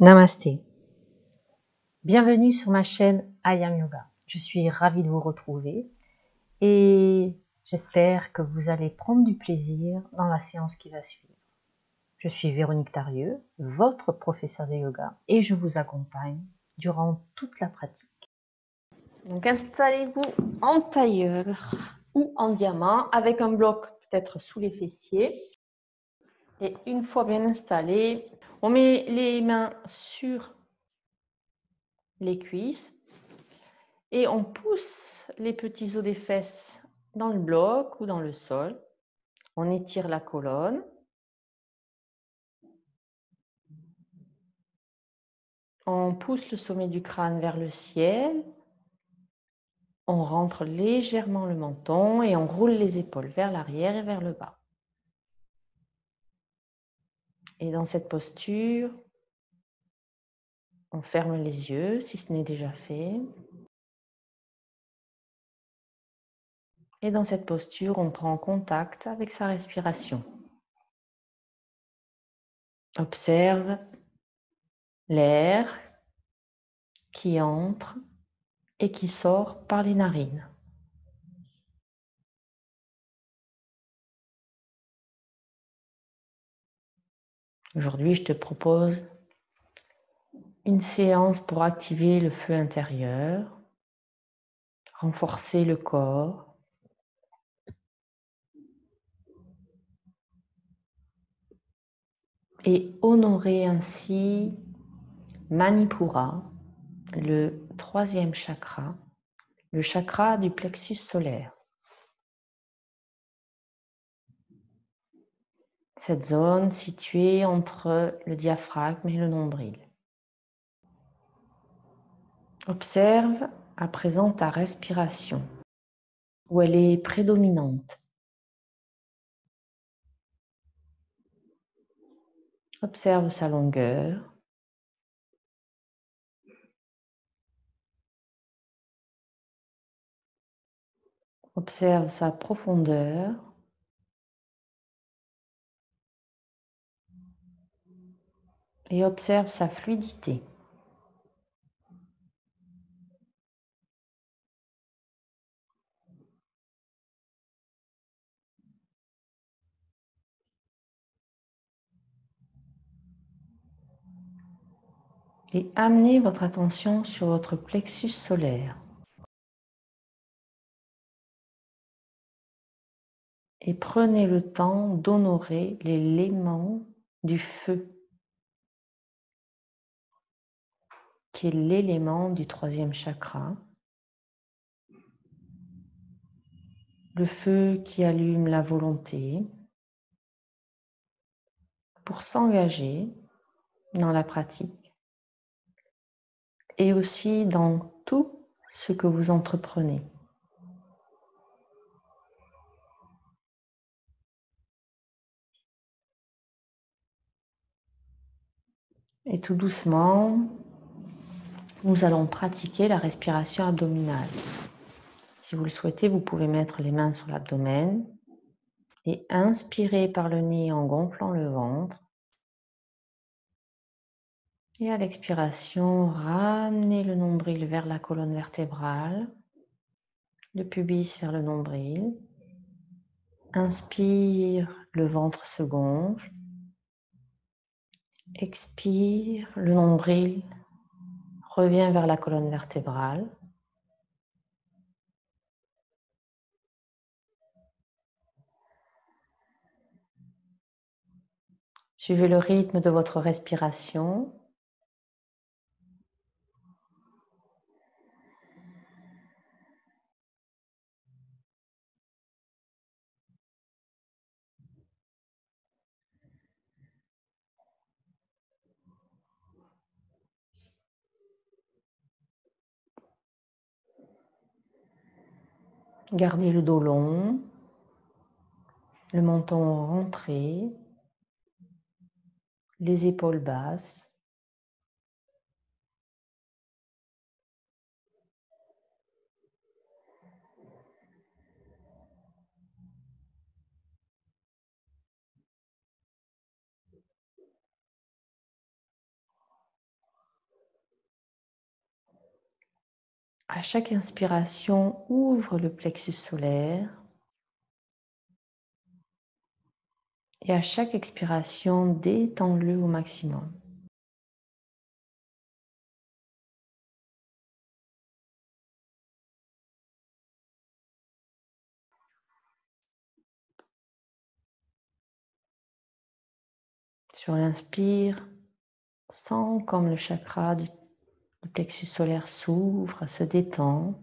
Namasté. Bienvenue sur ma chaîne Ayam Yoga. Je suis ravie de vous retrouver et j'espère que vous allez prendre du plaisir dans la séance qui va suivre. Je suis Véronique Tarieux, votre professeur de yoga et je vous accompagne durant toute la pratique. Donc installez-vous en tailleur ou en diamant avec un bloc peut-être sous les fessiers. Et une fois bien installé, on met les mains sur les cuisses et on pousse les petits os des fesses dans le bloc ou dans le sol. On étire la colonne. On pousse le sommet du crâne vers le ciel. On rentre légèrement le menton et on roule les épaules vers l'arrière et vers le bas. Et dans cette posture, on ferme les yeux si ce n'est déjà fait. Et dans cette posture, on prend contact avec sa respiration. Observe l'air qui entre et qui sort par les narines. Aujourd'hui, je te propose une séance pour activer le feu intérieur, renforcer le corps, et honorer ainsi Manipura, le troisième chakra, le chakra du plexus solaire. cette zone située entre le diaphragme et le nombril. Observe à présent ta respiration, où elle est prédominante. Observe sa longueur. Observe sa profondeur. et observe sa fluidité. Et amenez votre attention sur votre plexus solaire. Et prenez le temps d'honorer l'élément du feu qui est l'élément du troisième chakra. Le feu qui allume la volonté pour s'engager dans la pratique et aussi dans tout ce que vous entreprenez. Et tout doucement, nous allons pratiquer la respiration abdominale. Si vous le souhaitez, vous pouvez mettre les mains sur l'abdomen et inspirer par le nez en gonflant le ventre. Et à l'expiration, ramenez le nombril vers la colonne vertébrale, le pubis vers le nombril. Inspire, le ventre se gonfle. Expire, le nombril Reviens vers la colonne vertébrale. Suivez le rythme de votre respiration. Gardez le dos long, le menton rentré, les épaules basses. À chaque inspiration, ouvre le plexus solaire. Et à chaque expiration, détends-le au maximum. Sur l'inspire, sens comme le chakra du, plexus solaire s'ouvre, se détend.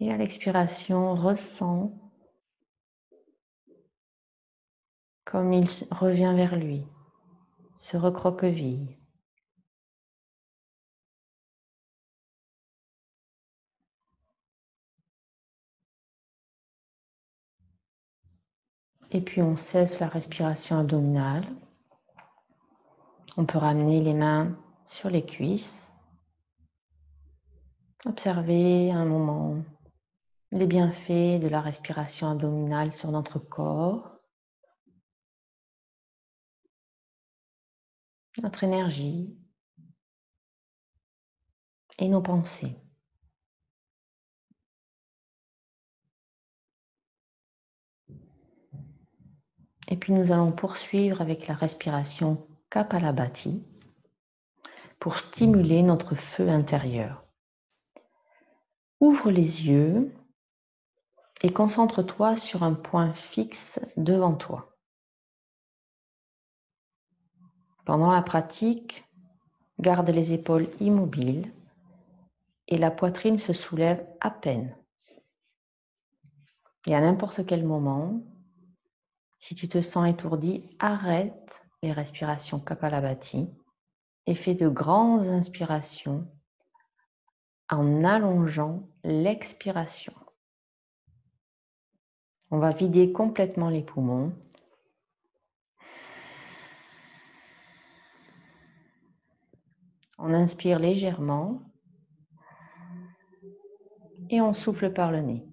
Et à l'expiration, ressens comme il revient vers lui, se recroqueville. Et puis on cesse la respiration abdominale. On peut ramener les mains sur les cuisses. Observer un moment les bienfaits de la respiration abdominale sur notre corps, notre énergie et nos pensées. Et puis nous allons poursuivre avec la respiration Kapalabhati pour stimuler notre feu intérieur. Ouvre les yeux et concentre-toi sur un point fixe devant toi. Pendant la pratique, garde les épaules immobiles et la poitrine se soulève à peine. Et à n'importe quel moment, si tu te sens étourdi, arrête les respirations Kapalabhati et fais de grandes inspirations en allongeant l'expiration. On va vider complètement les poumons. On inspire légèrement et on souffle par le nez.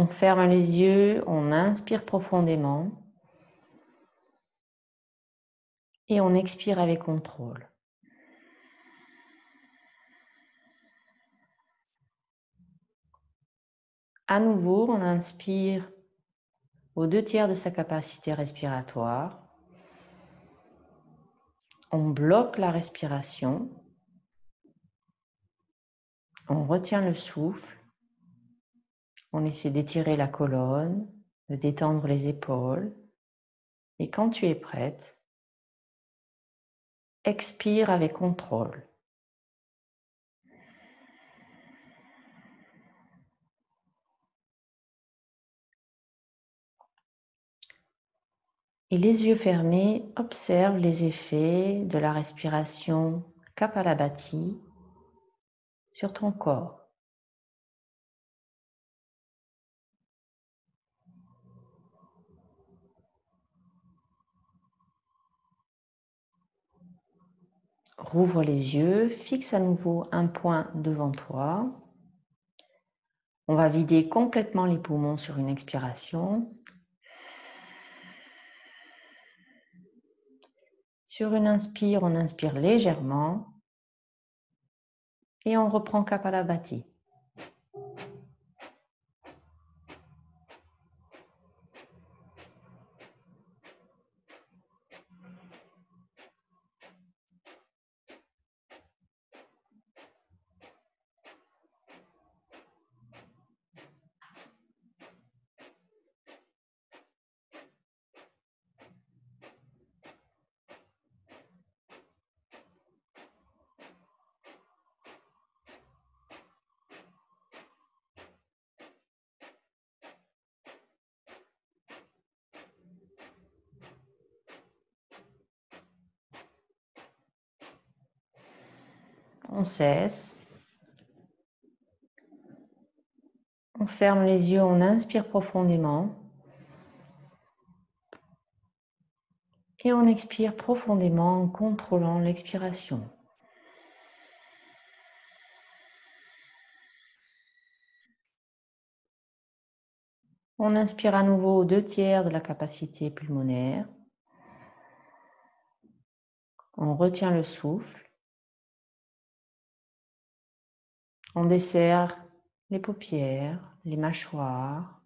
On ferme les yeux, on inspire profondément et on expire avec contrôle. À nouveau, on inspire aux deux tiers de sa capacité respiratoire. On bloque la respiration. On retient le souffle. On essaie d'étirer la colonne, de détendre les épaules. Et quand tu es prête, expire avec contrôle. Et les yeux fermés, observe les effets de la respiration Kapalabhati sur ton corps. Rouvre les yeux, fixe à nouveau un point devant toi. On va vider complètement les poumons sur une expiration. Sur une inspire, on inspire légèrement et on reprend Kapalabhati. On cesse. On ferme les yeux, on inspire profondément. Et on expire profondément en contrôlant l'expiration. On inspire à nouveau deux tiers de la capacité pulmonaire. On retient le souffle. On desserre les paupières, les mâchoires.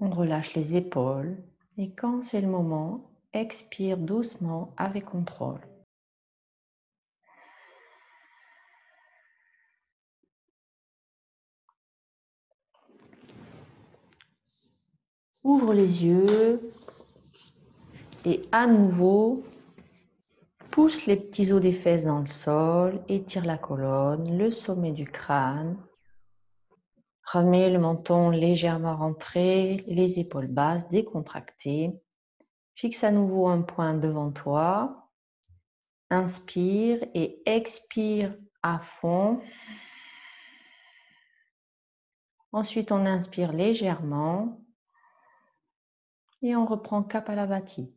On relâche les épaules. Et quand c'est le moment, expire doucement avec contrôle. Ouvre les yeux et à nouveau pousse les petits os des fesses dans le sol, étire la colonne, le sommet du crâne. Remets le menton légèrement rentré, les épaules basses décontractées. Fixe à nouveau un point devant toi. Inspire et expire à fond. Ensuite, on inspire légèrement. Et on reprend Kapalabhati.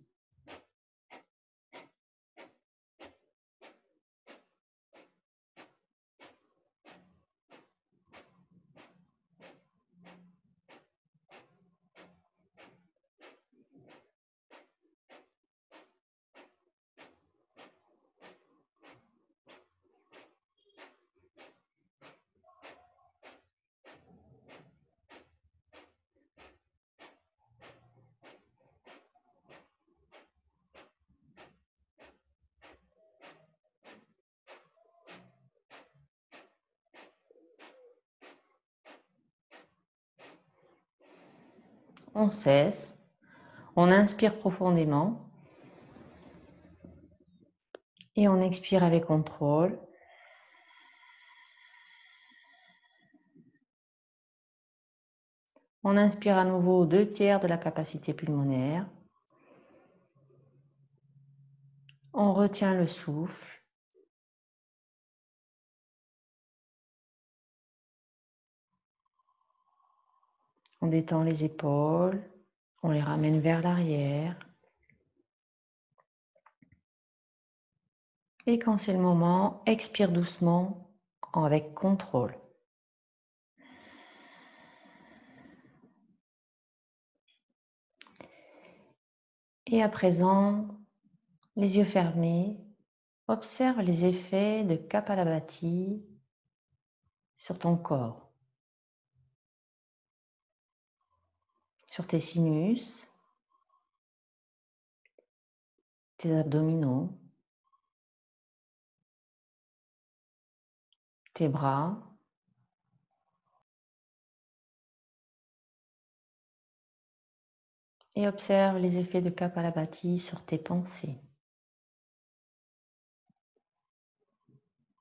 On cesse, on inspire profondément et on expire avec contrôle. On inspire à nouveau deux tiers de la capacité pulmonaire. On retient le souffle. On détend les épaules, on les ramène vers l'arrière. Et quand c'est le moment, expire doucement avec contrôle. Et à présent, les yeux fermés, observe les effets de Kapalabhati sur ton corps. Sur tes sinus, tes abdominaux, tes bras, et observe les effets de Kapalabhati sur tes pensées.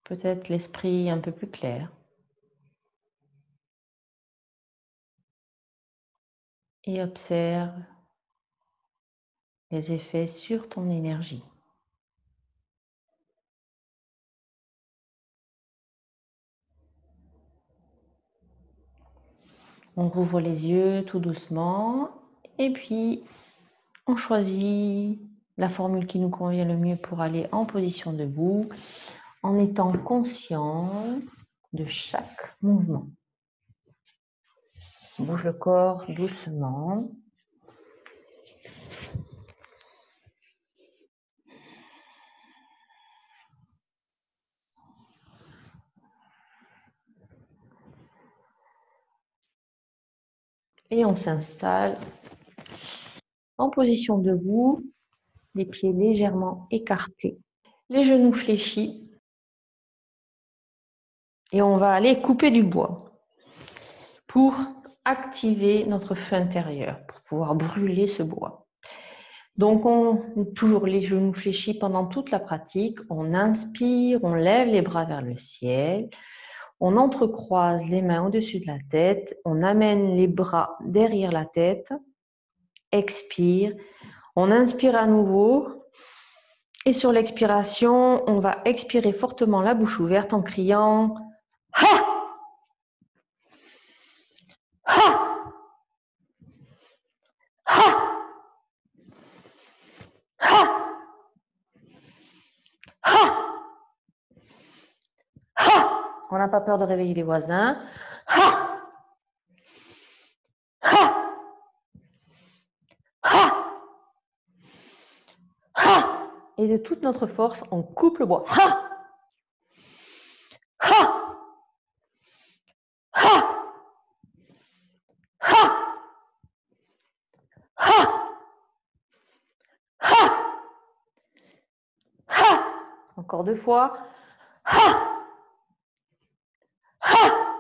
Peut-être l'esprit un peu plus clair. Et observe les effets sur ton énergie. On rouvre les yeux tout doucement et puis on choisit la formule qui nous convient le mieux pour aller en position debout en étant conscient de chaque mouvement. Bouge le corps doucement. Et on s'installe en position debout, les pieds légèrement écartés, les genoux fléchis. Et on va aller couper du bois pour activer notre feu intérieur pour pouvoir brûler ce bois. Donc, on toujours les genoux fléchis pendant toute la pratique. On inspire, on lève les bras vers le ciel. On entrecroise les mains au-dessus de la tête. On amène les bras derrière la tête. Expire. On inspire à nouveau. Et sur l'expiration, on va expirer fortement la bouche ouverte en criant Ha Ha Ha Ha Ha Ha On n'a pas peur de réveiller les voisins. Ha! Ha! Ha! Et de toute notre force, on coupe le bois. Ha! Ha! Ha! Ha! Ha! Ha! Ha! Encore deux fois. Ha Ha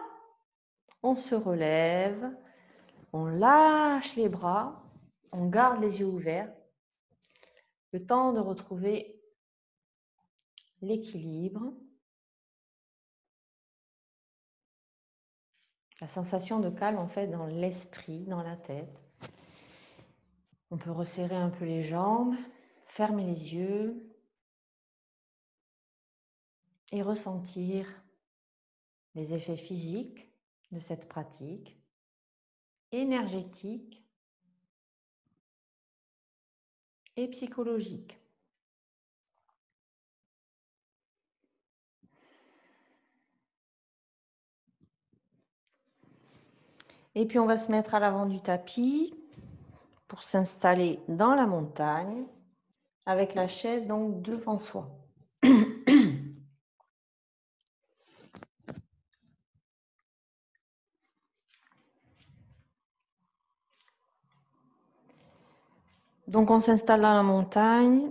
On se relève, on lâche les bras, on garde les yeux ouverts le temps de retrouver l'équilibre, la sensation de calme en fait dans l'esprit, dans la tête. On peut resserrer un peu les jambes, fermer les yeux et ressentir les effets physiques de cette pratique, énergétique et psychologique. Et puis on va se mettre à l'avant du tapis pour s'installer dans la montagne avec la chaise donc devant soi. Donc on s'installe dans la montagne.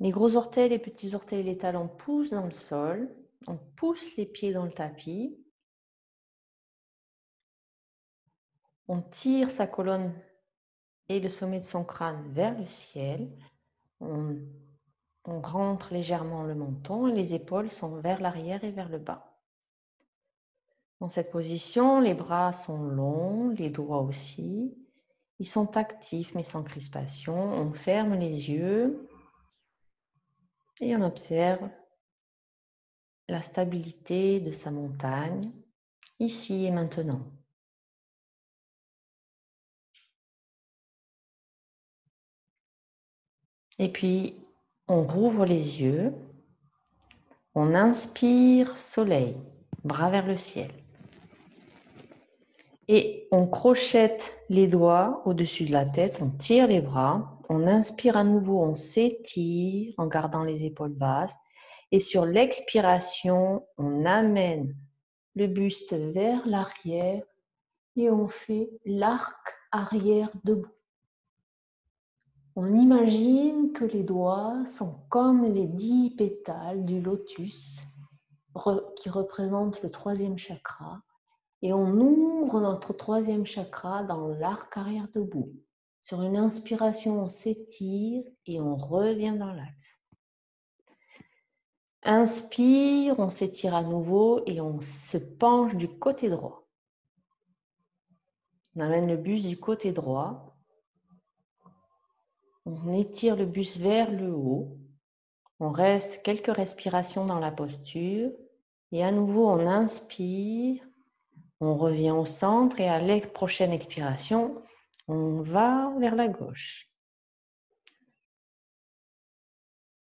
Les gros orteils, les petits orteils, les talons poussent dans le sol. On pousse les pieds dans le tapis. On tire sa colonne et le sommet de son crâne vers le ciel. On, rentre légèrement le menton et les épaules sont vers l'arrière et vers le bas. Dans cette position, les bras sont longs, les doigts aussi. Ils sont actifs mais sans crispation. On ferme les yeux et on observe la stabilité de sa montagne ici et maintenant. Et puis, on rouvre les yeux, on inspire soleil, bras vers le ciel. Et on crochette les doigts au-dessus de la tête, on tire les bras, on inspire à nouveau, on s'étire en gardant les épaules basses. Et sur l'expiration, on amène le buste vers l'arrière et on fait l'arc arrière debout. On imagine que les doigts sont comme les dix pétales du lotus qui représente le troisième chakra et on ouvre notre troisième chakra dans l'arc arrière debout. Sur une inspiration, on s'étire et on revient dans l'axe. Inspire, on s'étire à nouveau et on se penche du côté droit. On amène le buste du côté droit. On étire le buste vers le haut. On reste quelques respirations dans la posture. Et à nouveau, on inspire on revient au centre et à la prochaine expiration, on va vers la gauche.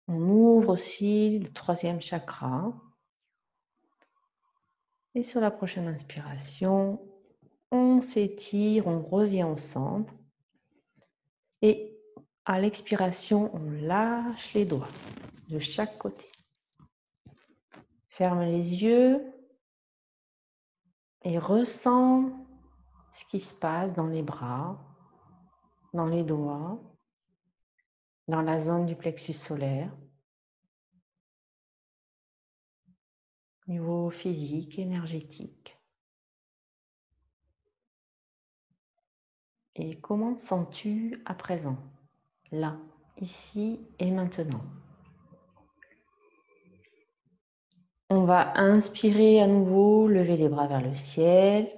On ouvre aussi le troisième chakra. Et sur la prochaine inspiration, on s'étire, on revient au centre. Et à l'expiration, on lâche les doigts de chaque côté. Ferme les yeux et ressens ce qui se passe dans les bras, dans les doigts, dans la zone du plexus solaire, niveau physique, énergétique. Et comment sens-tu à présent, là, ici et maintenant? On va inspirer à nouveau, lever les bras vers le ciel.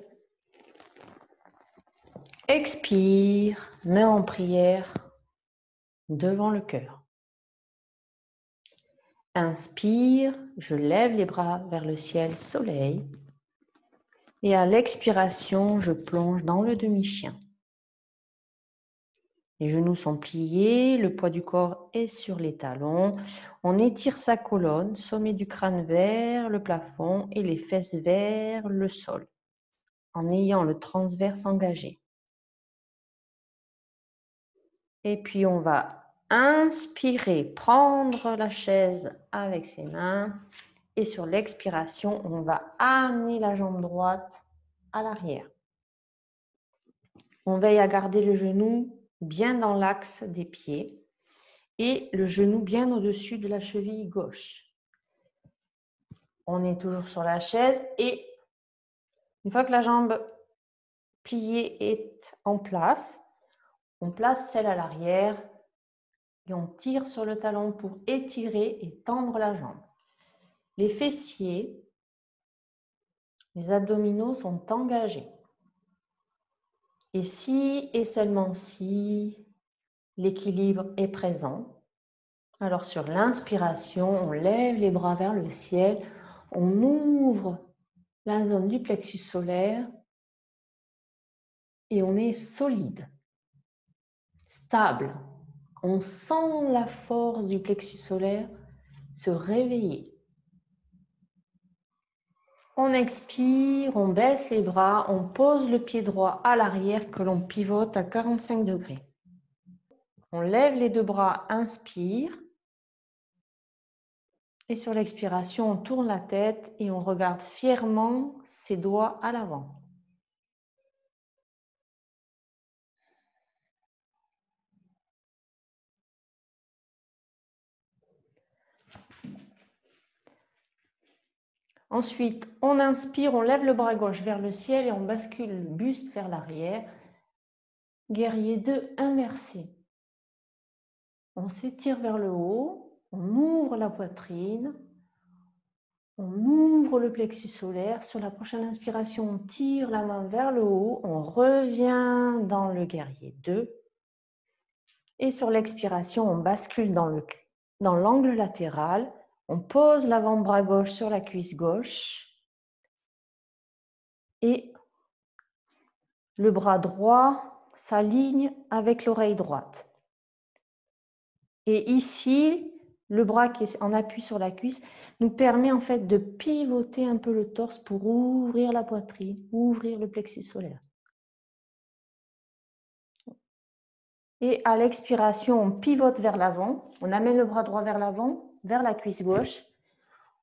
Expire, main en prière devant le cœur. Inspire, je lève les bras vers le ciel soleil. Et à l'expiration, je plonge dans le demi-chien. Les genoux sont pliés, le poids du corps est sur les talons. On étire sa colonne, sommet du crâne vers le plafond et les fesses vers le sol, en ayant le transverse engagé. Et puis on va inspirer, prendre la chaise avec ses mains. Et sur l'expiration, on va amener la jambe droite à l'arrière. On veille à garder le genou bien dans l'axe des pieds et le genou bien au-dessus de la cheville gauche. On est toujours sur la chaise et une fois que la jambe pliée est en place, on place celle à l'arrière et on tire sur le talon pour étirer et tendre la jambe. Les fessiers, les abdominaux sont engagés. Et si et seulement si l'équilibre est présent, alors sur l'inspiration, on lève les bras vers le ciel, on ouvre la zone du plexus solaire et on est solide, stable. On sent la force du plexus solaire se réveiller. On expire, on baisse les bras, on pose le pied droit à l'arrière que l'on pivote à 45 degrés. On lève les deux bras, inspire. Et sur l'expiration, on tourne la tête et on regarde fièrement ses doigts à l'avant. Ensuite, on inspire, on lève le bras gauche vers le ciel et on bascule le buste vers l'arrière. Guerrier 2 inversé. On s'étire vers le haut, on ouvre la poitrine, on ouvre le plexus solaire. Sur la prochaine inspiration, on tire la main vers le haut, on revient dans le guerrier 2. Et sur l'expiration, on bascule dans l'angle latéral on pose l'avant-bras gauche sur la cuisse gauche et le bras droit s'aligne avec l'oreille droite. Et ici, le bras qui est en appui sur la cuisse nous permet en fait de pivoter un peu le torse pour ouvrir la poitrine, ouvrir le plexus solaire. Et à l'expiration, on pivote vers l'avant, on amène le bras droit vers l'avant vers la cuisse gauche.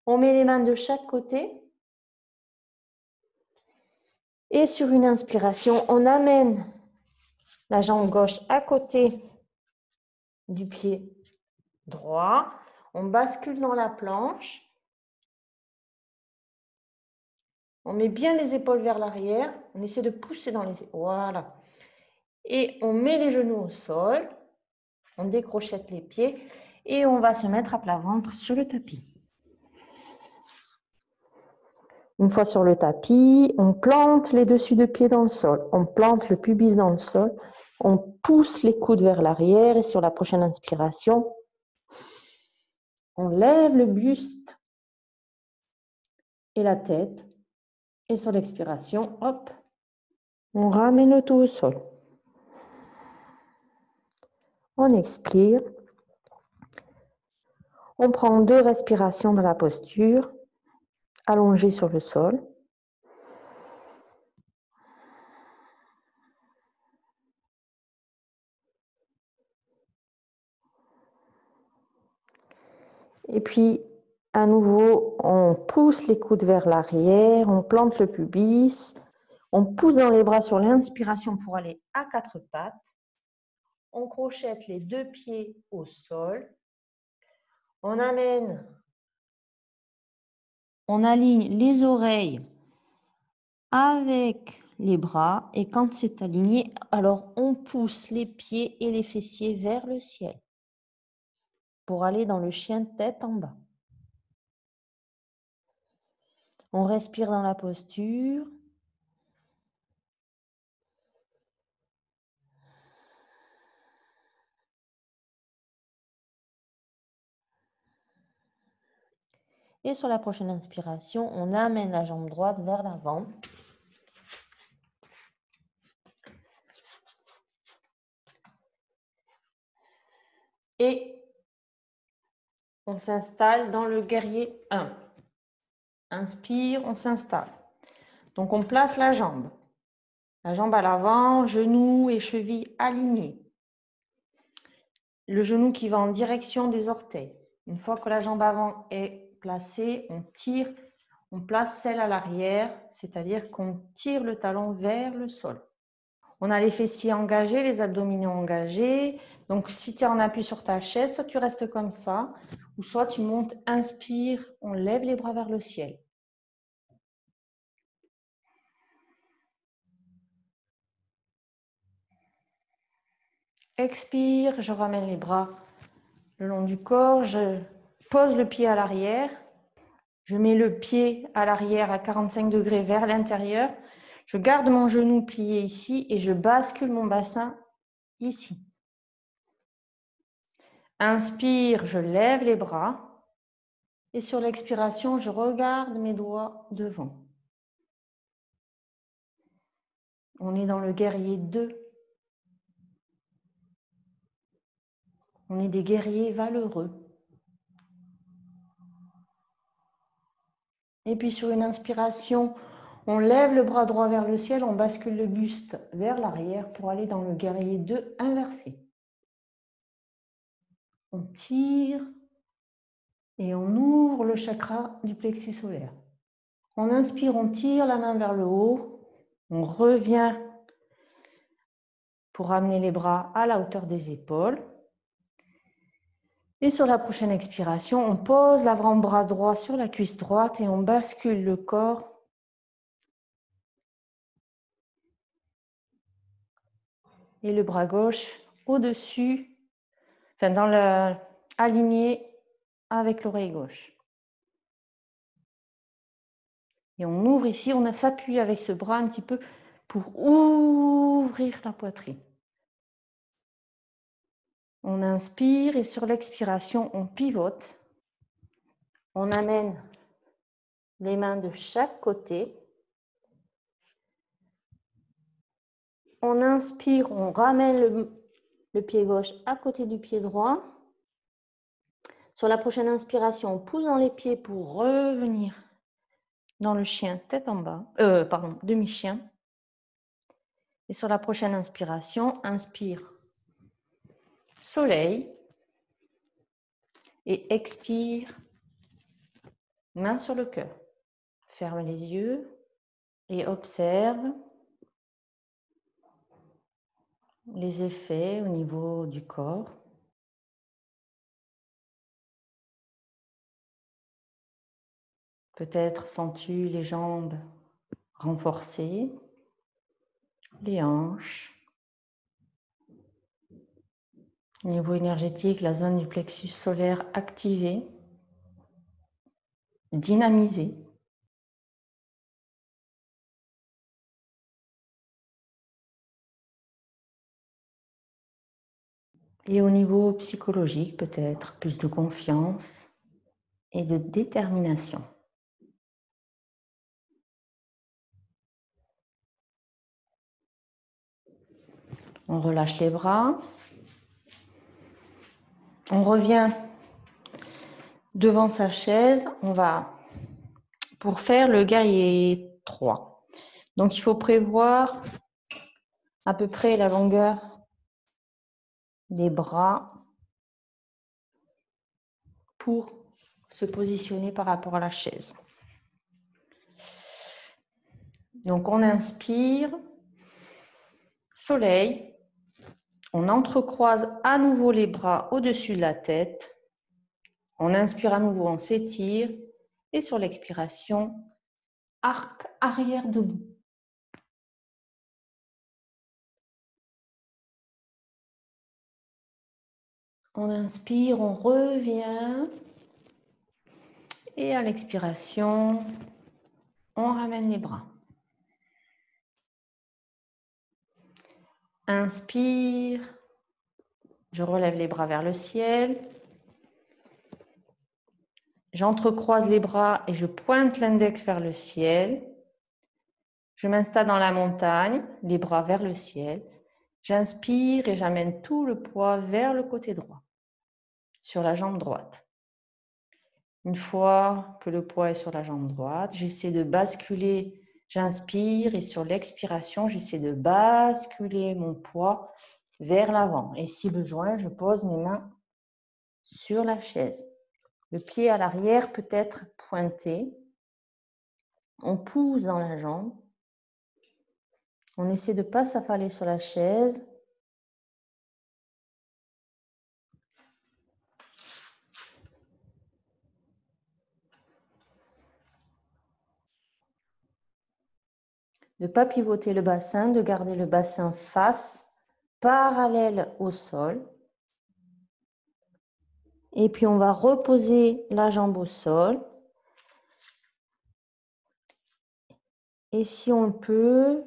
On met les mains de chaque côté. Et sur une inspiration, on amène la jambe gauche à côté du pied droit. On bascule dans la planche. On met bien les épaules vers l'arrière. On essaie de pousser dans les Voilà. Et on met les genoux au sol. On décrochette les pieds et on va se mettre à plat ventre sur le tapis. Une fois sur le tapis, on plante les dessus de pied dans le sol, on plante le pubis dans le sol, on pousse les coudes vers l'arrière et sur la prochaine inspiration, on lève le buste et la tête et sur l'expiration, hop, on ramène le tout au sol. On expire on prend deux respirations dans la posture, allongée sur le sol. Et puis, à nouveau, on pousse les coudes vers l'arrière, on plante le pubis, on pousse dans les bras sur l'inspiration pour aller à quatre pattes. On crochette les deux pieds au sol on amène, on aligne les oreilles avec les bras et quand c'est aligné, alors on pousse les pieds et les fessiers vers le ciel pour aller dans le chien tête en bas. On respire dans la posture. Et sur la prochaine inspiration, on amène la jambe droite vers l'avant. Et on s'installe dans le guerrier 1. Inspire, on s'installe. Donc on place la jambe. La jambe à l'avant, genou et cheville alignés. Le genou qui va en direction des orteils. Une fois que la jambe avant est placée, on tire, on place celle à l'arrière, c'est-à-dire qu'on tire le talon vers le sol. On a les fessiers engagés, les abdominaux engagés. Donc, si tu es en appui sur ta chaise, soit tu restes comme ça, ou soit tu montes, inspire, on lève les bras vers le ciel. Expire, je ramène les bras le long du corps, je pose le pied à l'arrière, je mets le pied à l'arrière à 45 degrés vers l'intérieur, je garde mon genou plié ici et je bascule mon bassin ici. Inspire, je lève les bras et sur l'expiration, je regarde mes doigts devant. On est dans le guerrier 2. On est des guerriers valeureux. Et puis sur une inspiration, on lève le bras droit vers le ciel, on bascule le buste vers l'arrière pour aller dans le guerrier 2 inversé. On tire et on ouvre le chakra du plexus solaire. On inspire, on tire la main vers le haut, on revient pour amener les bras à la hauteur des épaules. Et sur la prochaine expiration, on pose l'avant-bras droit sur la cuisse droite et on bascule le corps et le bras gauche au-dessus, enfin dans le aligné avec l'oreille gauche. Et on ouvre ici, on s'appuie avec ce bras un petit peu pour ouvrir la poitrine. On inspire et sur l'expiration, on pivote. On amène les mains de chaque côté. On inspire, on ramène le, pied gauche à côté du pied droit. Sur la prochaine inspiration, on pousse dans les pieds pour revenir dans le chien tête en bas, euh, pardon, demi-chien. Et sur la prochaine inspiration, inspire soleil et expire, main sur le cœur. Ferme les yeux et observe les effets au niveau du corps. Peut-être sens-tu les jambes renforcées, les hanches, Niveau énergétique, la zone du plexus solaire activée, dynamisée. Et au niveau psychologique, peut-être plus de confiance et de détermination. On relâche les bras. On revient devant sa chaise. On va pour faire le guerrier 3. Donc il faut prévoir à peu près la longueur des bras pour se positionner par rapport à la chaise. Donc on inspire, soleil, on entrecroise à nouveau les bras au-dessus de la tête. On inspire à nouveau, on s'étire. Et sur l'expiration, arc arrière debout. On inspire, on revient. Et à l'expiration, on ramène les bras. Inspire. Je relève les bras vers le ciel. J'entrecroise les bras et je pointe l'index vers le ciel. Je m'installe dans la montagne, les bras vers le ciel. J'inspire et j'amène tout le poids vers le côté droit, sur la jambe droite. Une fois que le poids est sur la jambe droite, j'essaie de basculer. J'inspire et sur l'expiration, j'essaie de basculer mon poids vers l'avant. Et si besoin, je pose mes mains sur la chaise. Le pied à l'arrière peut être pointé. On pousse dans la jambe. On essaie de ne pas s'affaler sur la chaise. De ne pas pivoter le bassin, de garder le bassin face, parallèle au sol. Et puis on va reposer la jambe au sol. Et si on peut,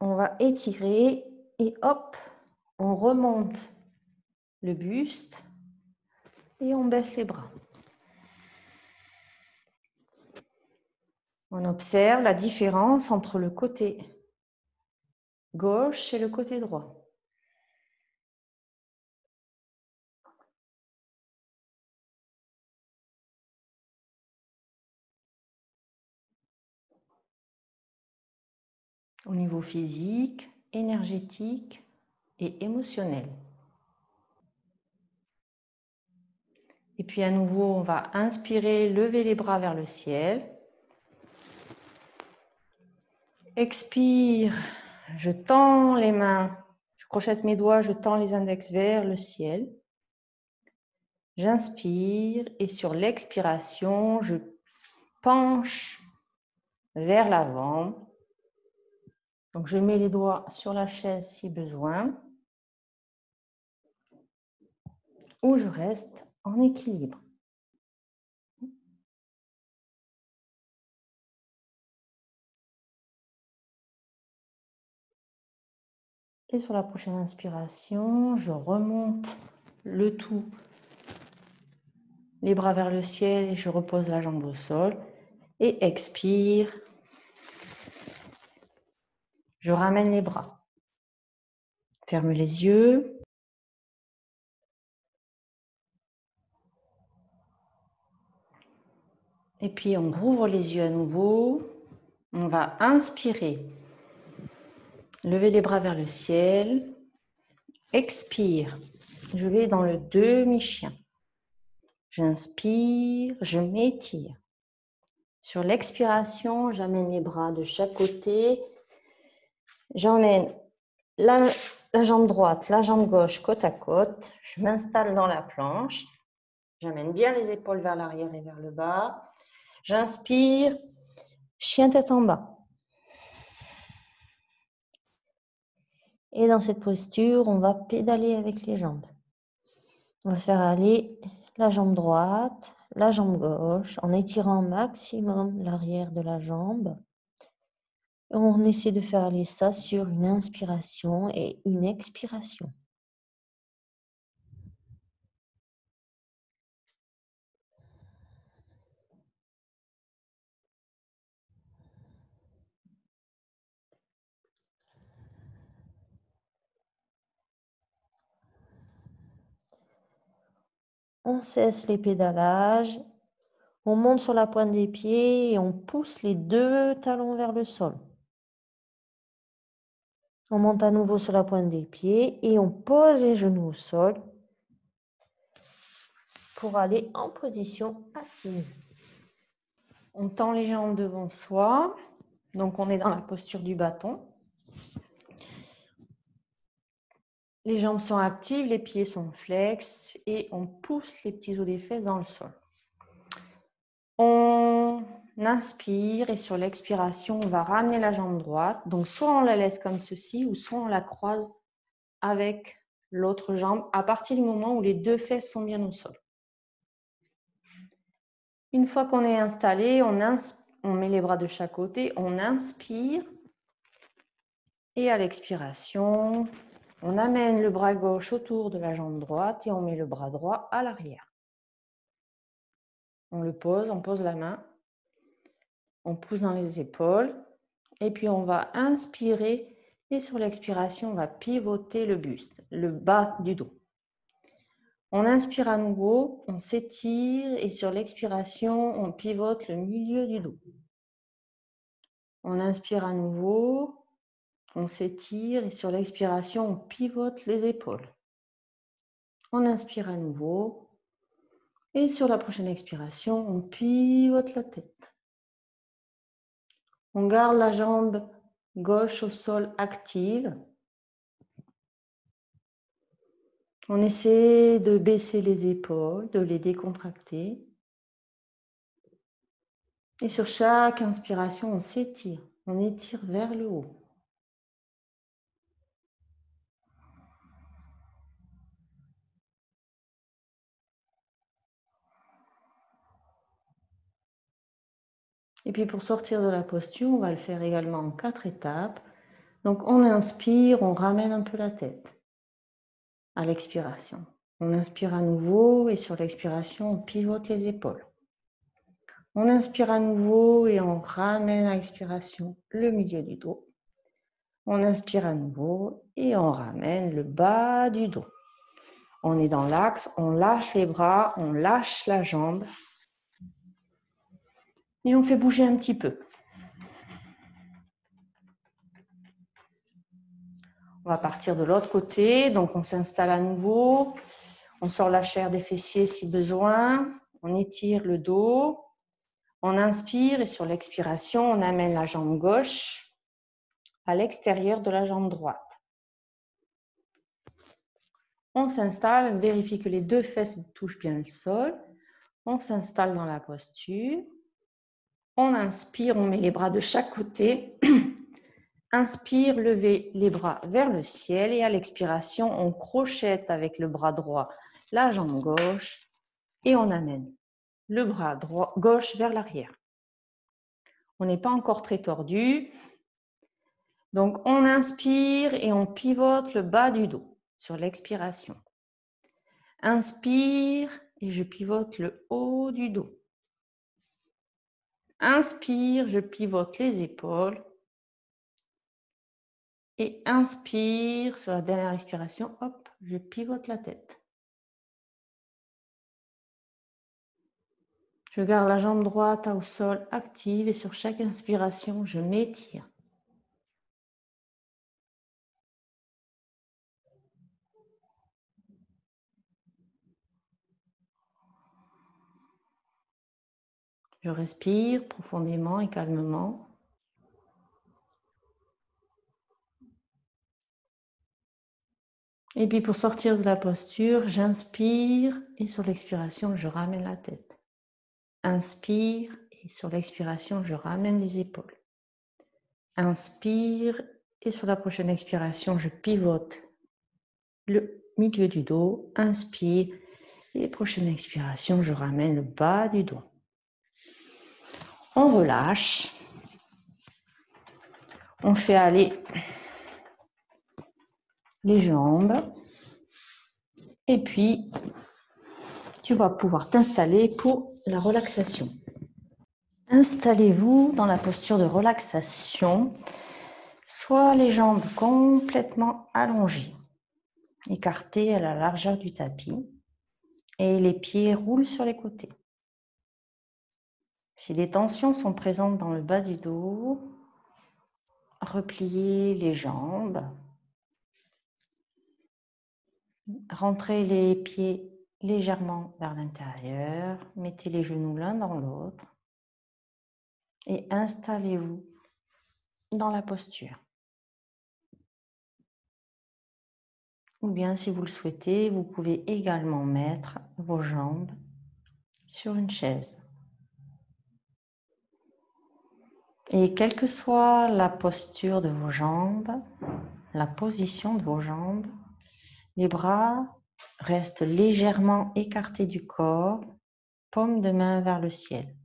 on va étirer et hop, on remonte le buste et on baisse les bras. On observe la différence entre le côté gauche et le côté droit. au niveau physique, énergétique et émotionnel. Et puis à nouveau, on va inspirer, lever les bras vers le ciel. Expire, je tends les mains, je crochette mes doigts, je tends les index vers le ciel. J'inspire et sur l'expiration, je penche vers l'avant donc, je mets les doigts sur la chaise si besoin. Ou je reste en équilibre. Sur la prochaine inspiration, je remonte le tout, les bras vers le ciel et je repose la jambe au sol. Et expire, je ramène les bras. Ferme les yeux. Et puis on rouvre les yeux à nouveau. On va inspirer. Lever les bras vers le ciel. Expire. Je vais dans le demi-chien. J'inspire, je m'étire. Sur l'expiration, j'amène les bras de chaque côté J'emmène la, jambe droite, la jambe gauche côte à côte. Je m'installe dans la planche. J'amène bien les épaules vers l'arrière et vers le bas. J'inspire, chien tête en bas. Et dans cette posture, on va pédaler avec les jambes. On va faire aller la jambe droite, la jambe gauche, en étirant maximum l'arrière de la jambe. On essaie de faire aller ça sur une inspiration et une expiration. On cesse les pédalages, on monte sur la pointe des pieds et on pousse les deux talons vers le sol. On monte à nouveau sur la pointe des pieds et on pose les genoux au sol pour aller en position assise. On tend les jambes devant soi. Donc on est dans la posture du bâton. Les jambes sont actives, les pieds sont flex et on pousse les petits os des fesses dans le sol. On inspire et sur l'expiration, on va ramener la jambe droite. Donc, soit on la laisse comme ceci ou soit on la croise avec l'autre jambe à partir du moment où les deux fesses sont bien au sol. Une fois qu'on est installé, on, on met les bras de chaque côté, on inspire et à l'expiration, on amène le bras gauche autour de la jambe droite et on met le bras droit à l'arrière. On le pose, on pose la main, on pousse dans les épaules et puis on va inspirer et sur l'expiration, on va pivoter le buste, le bas du dos. On inspire à nouveau, on s'étire et sur l'expiration, on pivote le milieu du dos. On inspire à nouveau, on s'étire et sur l'expiration, on pivote les épaules. On inspire à nouveau et sur la prochaine expiration, on pivote la tête. On garde la jambe gauche au sol active. On essaie de baisser les épaules, de les décontracter. Et sur chaque inspiration, on s'étire, on étire vers le haut. Et puis pour sortir de la posture, on va le faire également en quatre étapes. Donc on inspire, on ramène un peu la tête à l'expiration. On inspire à nouveau et sur l'expiration, on pivote les épaules. On inspire à nouveau et on ramène à l'expiration le milieu du dos. On inspire à nouveau et on ramène le bas du dos. On est dans l'axe, on lâche les bras, on lâche la jambe et on fait bouger un petit peu. On va partir de l'autre côté, donc on s'installe à nouveau, on sort la chair des fessiers si besoin, on étire le dos, on inspire et sur l'expiration, on amène la jambe gauche à l'extérieur de la jambe droite. On s'installe, vérifie que les deux fesses touchent bien le sol. On s'installe dans la posture. On inspire, on met les bras de chaque côté. Inspire, levez les bras vers le ciel et à l'expiration, on crochette avec le bras droit la jambe gauche et on amène le bras droit, gauche vers l'arrière. On n'est pas encore très tordu. Donc on inspire et on pivote le bas du dos sur l'expiration. Inspire et je pivote le haut du dos. Inspire, je pivote les épaules. Et inspire, sur la dernière expiration, hop, je pivote la tête. Je garde la jambe droite au sol active et sur chaque inspiration, je m'étire. Je respire profondément et calmement. Et puis pour sortir de la posture, j'inspire et sur l'expiration, je ramène la tête. Inspire et sur l'expiration, je ramène les épaules. Inspire et sur la prochaine expiration, je pivote le milieu du dos. Inspire et prochaine expiration, je ramène le bas du dos on relâche, on fait aller les jambes et puis tu vas pouvoir t'installer pour la relaxation. Installez-vous dans la posture de relaxation, soit les jambes complètement allongées, écartées à la largeur du tapis et les pieds roulent sur les côtés. Si des tensions sont présentes dans le bas du dos, repliez les jambes. Rentrez les pieds légèrement vers l'intérieur. Mettez les genoux l'un dans l'autre. Et installez-vous dans la posture. Ou bien, si vous le souhaitez, vous pouvez également mettre vos jambes sur une chaise. Et quelle que soit la posture de vos jambes, la position de vos jambes, les bras restent légèrement écartés du corps, paume de main vers le ciel.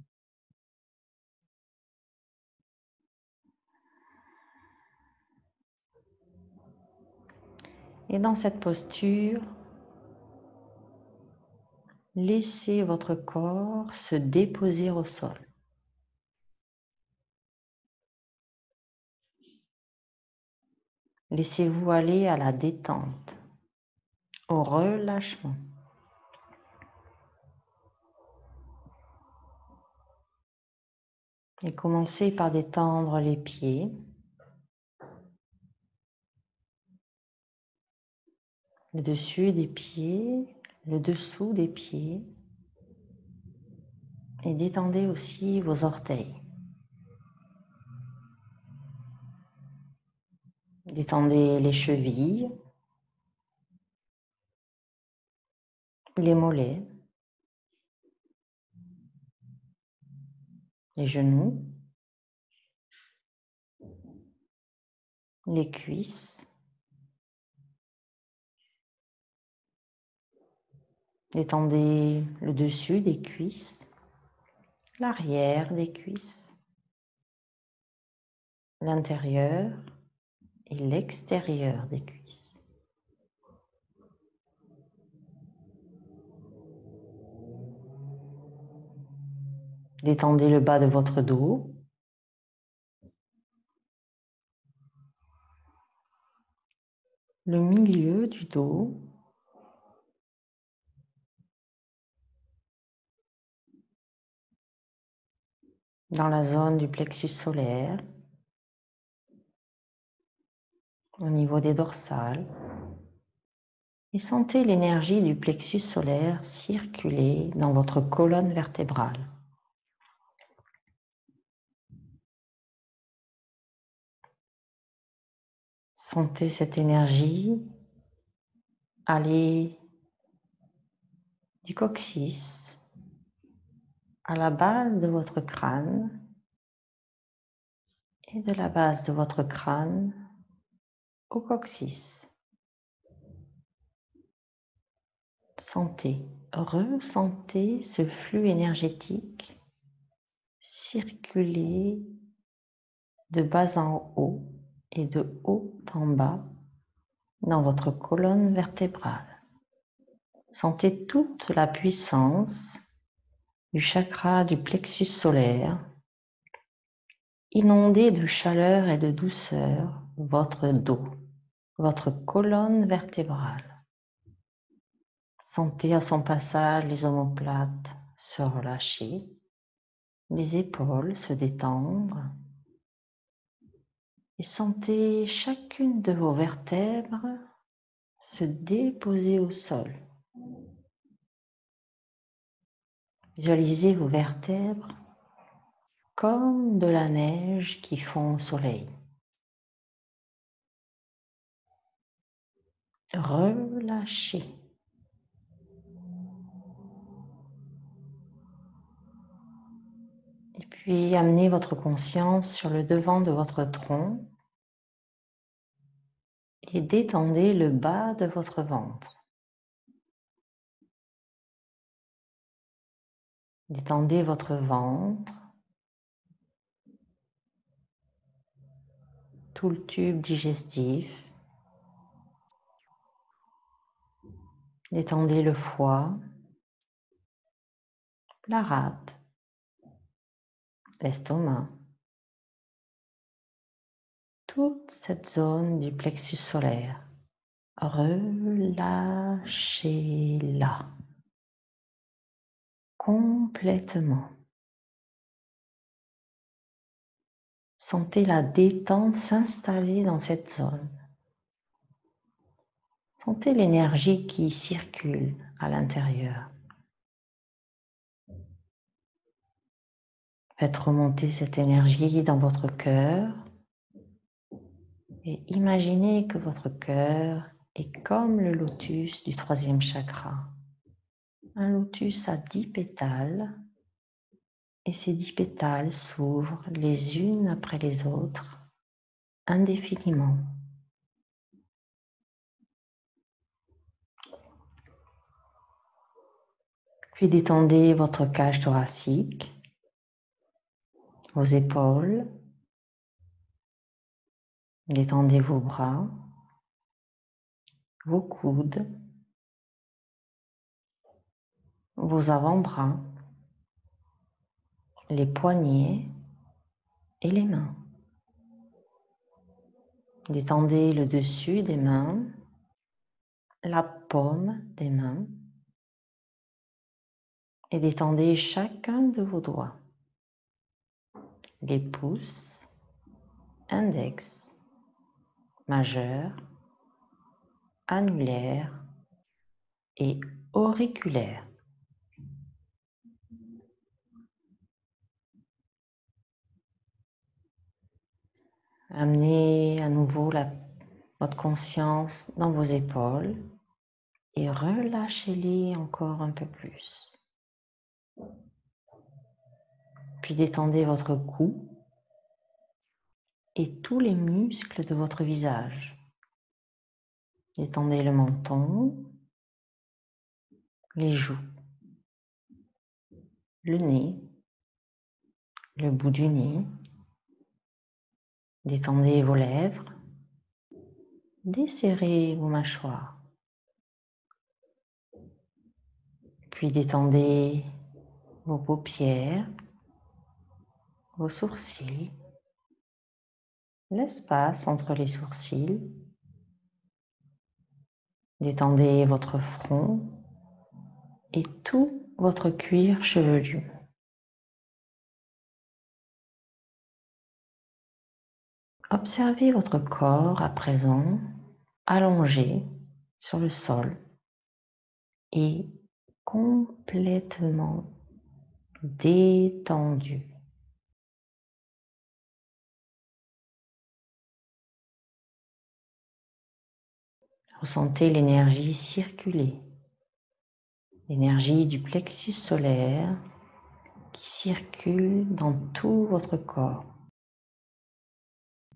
Et dans cette posture, laissez votre corps se déposer au sol. Laissez-vous aller à la détente, au relâchement. Et commencez par détendre les pieds. Le dessus des pieds, le dessous des pieds. Et détendez aussi vos orteils. Détendez les chevilles, les mollets, les genoux, les cuisses, Détendez le dessus des cuisses, l'arrière des cuisses, l'intérieur et l'extérieur des cuisses. Détendez le bas de votre dos. Le milieu du dos. Dans la zone du plexus solaire. Au niveau des dorsales. Et sentez l'énergie du plexus solaire circuler dans votre colonne vertébrale. Sentez cette énergie aller du coccyx à la base de votre crâne et de la base de votre crâne au coccyx. Sentez, ressentez ce flux énergétique circuler de bas en haut et de haut en bas dans votre colonne vertébrale. Sentez toute la puissance du chakra du plexus solaire inonder de chaleur et de douceur votre dos, votre colonne vertébrale. Sentez à son passage les omoplates se relâcher, les épaules se détendre, et sentez chacune de vos vertèbres se déposer au sol. Visualisez vos vertèbres comme de la neige qui fond au soleil. Relâchez. Et puis amenez votre conscience sur le devant de votre tronc et détendez le bas de votre ventre. Détendez votre ventre, tout le tube digestif. Détendez le foie, la rate, l'estomac toute cette zone du plexus solaire. Relâchez-la complètement. Sentez la détente s'installer dans cette zone. Sentez l'énergie qui circule à l'intérieur. Faites remonter cette énergie dans votre cœur et imaginez que votre cœur est comme le lotus du troisième chakra. Un lotus à dix pétales et ces dix pétales s'ouvrent les unes après les autres indéfiniment. Puis détendez votre cage thoracique, vos épaules, Détendez vos bras, vos coudes, vos avant-bras, les poignets et les mains. Détendez le dessus des mains, la paume des mains et détendez chacun de vos doigts. Les pouces, index, majeur, annulaire et auriculaire. Amenez à nouveau votre conscience dans vos épaules et relâchez-les encore un peu plus. Puis détendez votre cou et tous les muscles de votre visage. Détendez le menton, les joues, le nez, le bout du nez. Détendez vos lèvres, desserrez vos mâchoires. Puis détendez vos paupières, sourcils, l'espace entre les sourcils. Détendez votre front et tout votre cuir chevelu. Observez votre corps à présent allongé sur le sol et complètement détendu. Ressentez l'énergie circuler, l'énergie du plexus solaire qui circule dans tout votre corps.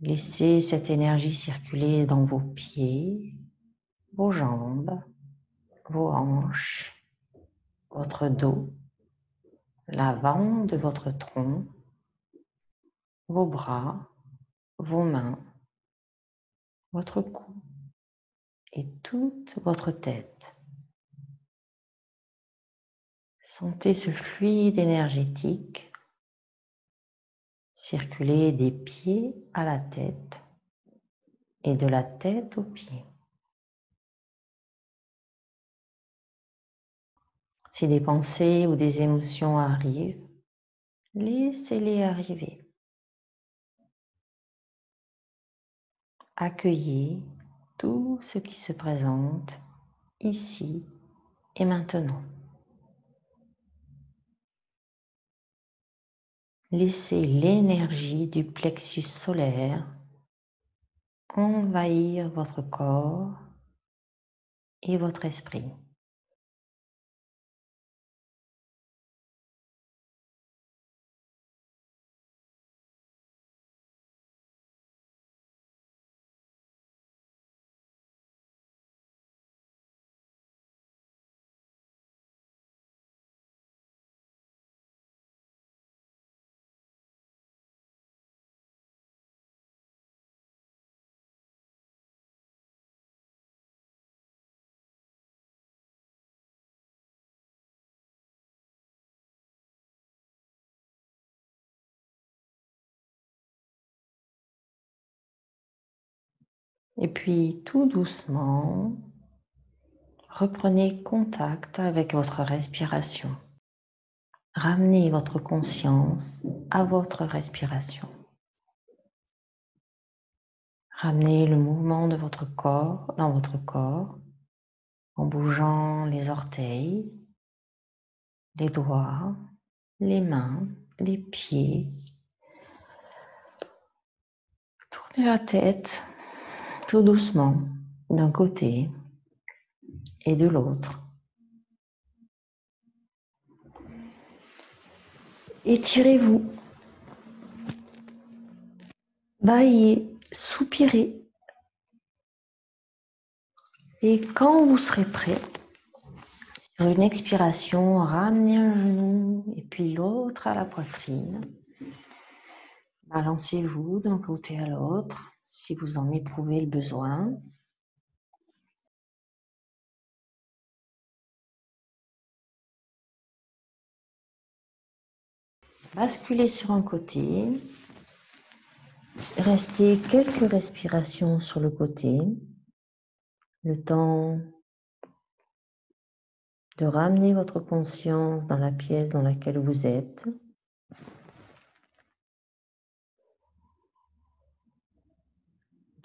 Laissez cette énergie circuler dans vos pieds, vos jambes, vos hanches, votre dos, l'avant de votre tronc, vos bras, vos mains, votre cou et toute votre tête. Sentez ce fluide énergétique circuler des pieds à la tête et de la tête aux pieds. Si des pensées ou des émotions arrivent, laissez-les arriver. Accueillez tout ce qui se présente ici et maintenant. Laissez l'énergie du plexus solaire envahir votre corps et votre esprit. Et puis tout doucement, reprenez contact avec votre respiration. Ramenez votre conscience à votre respiration. Ramenez le mouvement de votre corps dans votre corps en bougeant les orteils, les doigts, les mains, les pieds. Tournez la tête tout doucement d'un côté et de l'autre. Étirez-vous, baillez, soupirez. Et quand vous serez prêt, sur une expiration, ramenez un genou et puis l'autre à la poitrine. Balancez-vous d'un côté à l'autre si vous en éprouvez le besoin. Basculez sur un côté. Restez quelques respirations sur le côté. Le temps de ramener votre conscience dans la pièce dans laquelle vous êtes.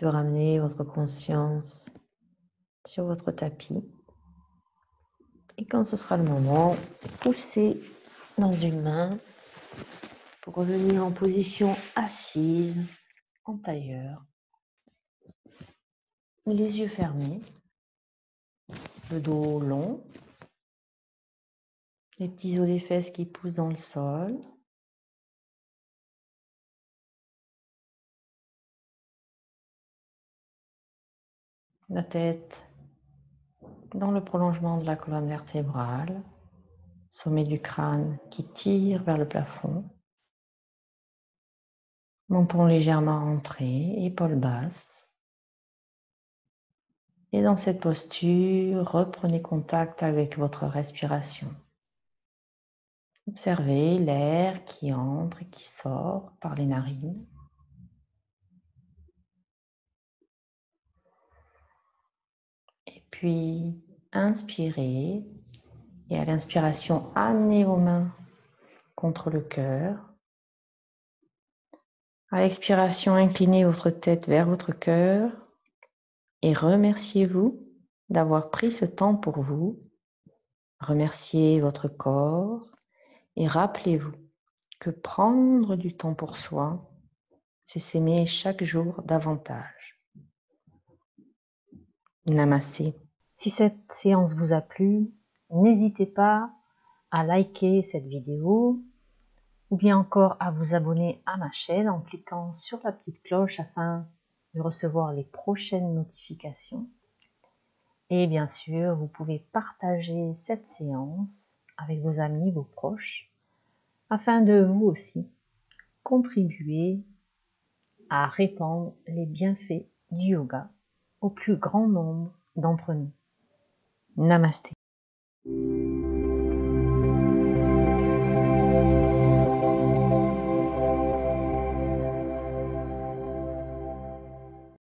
De ramener votre conscience sur votre tapis. Et quand ce sera le moment, poussez dans une main pour revenir en position assise, en tailleur. Les yeux fermés, le dos long, les petits os des fesses qui poussent dans le sol. La tête dans le prolongement de la colonne vertébrale, sommet du crâne qui tire vers le plafond. Menton légèrement rentré, épaules basses. Et dans cette posture, reprenez contact avec votre respiration. Observez l'air qui entre et qui sort par les narines. Et puis, inspirez. Et à l'inspiration, amenez vos mains contre le cœur. À l'expiration, inclinez votre tête vers votre cœur et remerciez-vous d'avoir pris ce temps pour vous. Remerciez votre corps et rappelez-vous que prendre du temps pour soi, c'est s'aimer chaque jour davantage. Namaste. Si cette séance vous a plu, n'hésitez pas à liker cette vidéo, ou bien encore à vous abonner à ma chaîne en cliquant sur la petite cloche afin de recevoir les prochaines notifications. Et bien sûr, vous pouvez partager cette séance avec vos amis, vos proches, afin de vous aussi contribuer à répandre les bienfaits du yoga au plus grand nombre d'entre nous. Namaste.